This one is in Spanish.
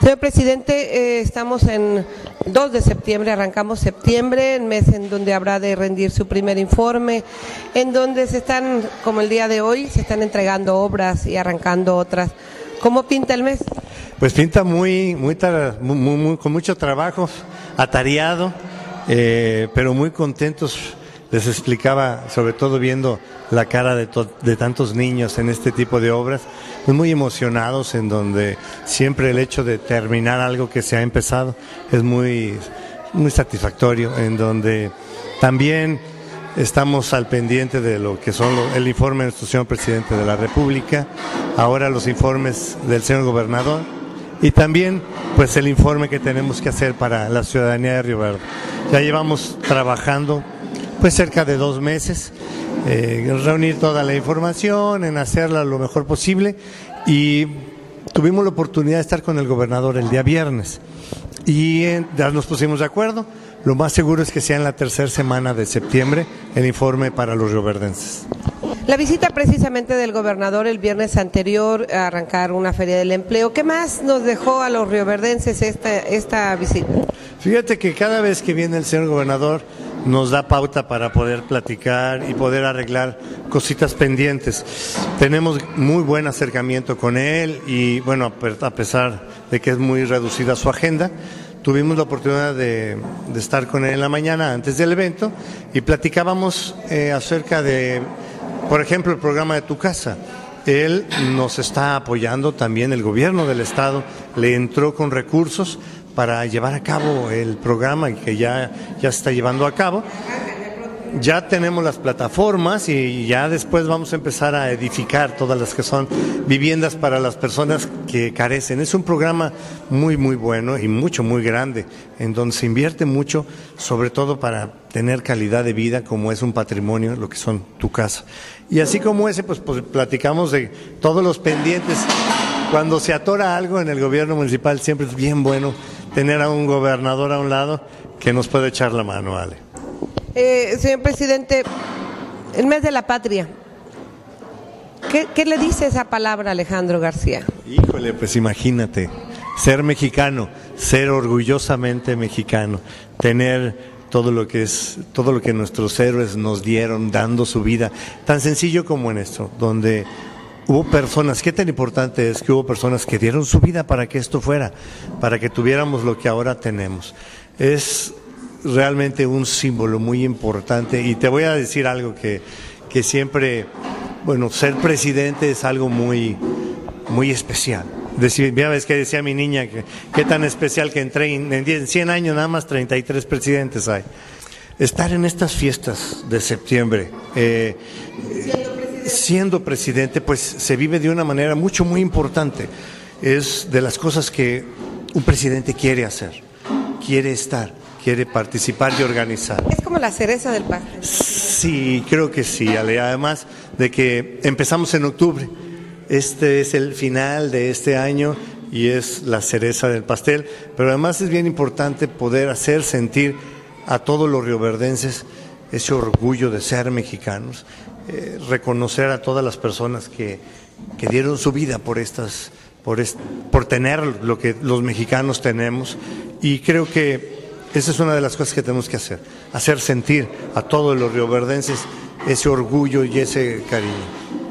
Señor presidente, eh, estamos en 2 de septiembre, arrancamos septiembre, el mes en donde habrá de rendir su primer informe, en donde se están, como el día de hoy, se están entregando obras y arrancando otras. ¿Cómo pinta el mes? Pues pinta muy, muy, con mucho trabajo, atareado, eh, pero muy contentos. Les explicaba, sobre todo viendo la cara de, de, tantos niños en este tipo de obras, pues muy emocionados en donde siempre el hecho de terminar algo que se ha empezado es muy, muy satisfactorio, en donde también estamos al pendiente de lo que son el informe de nuestro señor presidente de la República, ahora los informes del señor gobernador y también pues el informe que tenemos que hacer para la ciudadanía de Río Verde. Ya llevamos trabajando pues cerca de dos meses eh, reunir toda la información, en hacerla lo mejor posible y tuvimos la oportunidad de estar con el gobernador el día viernes y eh, ya nos pusimos de acuerdo. Lo más seguro es que sea en la tercera semana de septiembre el informe para los rioverdenses. La visita precisamente del gobernador el viernes anterior a arrancar una feria del empleo, ¿qué más nos dejó a los rioverdenses esta, esta visita? Fíjate que cada vez que viene el señor gobernador nos da pauta para poder platicar y poder arreglar cositas pendientes. Tenemos muy buen acercamiento con él y bueno, a pesar de que es muy reducida su agenda, tuvimos la oportunidad de, estar con él en la mañana antes del evento y platicábamos eh, acerca de, por ejemplo, el programa de tu casa. Él nos está apoyando también, el gobierno del estado le entró con recursos para llevar a cabo el programa que ya, ya se está llevando a cabo. Ya tenemos las plataformas y ya después vamos a empezar a edificar todas las que son viviendas para las personas que carecen. Es un programa muy, muy bueno y mucho, muy grande, en donde se invierte mucho, sobre todo para tener calidad de vida, como es un patrimonio, lo que son tu casa. Y así como ese, pues, pues platicamos de todos los pendientes. Cuando se atora algo en el gobierno municipal, siempre es bien bueno tener a un gobernador a un lado que nos puede echar la mano, Ale. Eh, señor presidente, el mes de la patria, ¿qué, le dice esa palabra Alejandro García? Híjole, pues imagínate, ser mexicano, ser orgullosamente mexicano, tener todo lo que es, todo lo que nuestros héroes nos dieron dando su vida, tan sencillo como en esto, donde hubo personas, qué tan importante es que hubo personas que dieron su vida para que esto fuera, para que tuviéramos lo que ahora tenemos. Es realmente un símbolo muy importante y te voy a decir algo que, que siempre, bueno, ser presidente es algo muy, muy especial. Decir, ya ves que decía mi niña que qué tan especial que entré en 100 años nada más 33 presidentes hay. Estar en estas fiestas de septiembre, eh, siendo presidente, pues se vive de una manera mucho, muy importante. Es de las cosas que un presidente quiere hacer, quiere estar, quiere participar y organizar. Es como la cereza del pastel. Sí, creo que sí, Ale. Además de que empezamos en octubre. Este es el final de este año y es la cereza del pastel, pero además es bien importante poder hacer sentir a todos los rioverdenses ese orgullo de ser mexicanos eh, reconocer a todas las personas que, que dieron su vida por estas, por, por tener lo que los mexicanos tenemos y creo que esa es una de las cosas que tenemos que hacer, hacer sentir a todos los rioverdenses ese orgullo y ese cariño.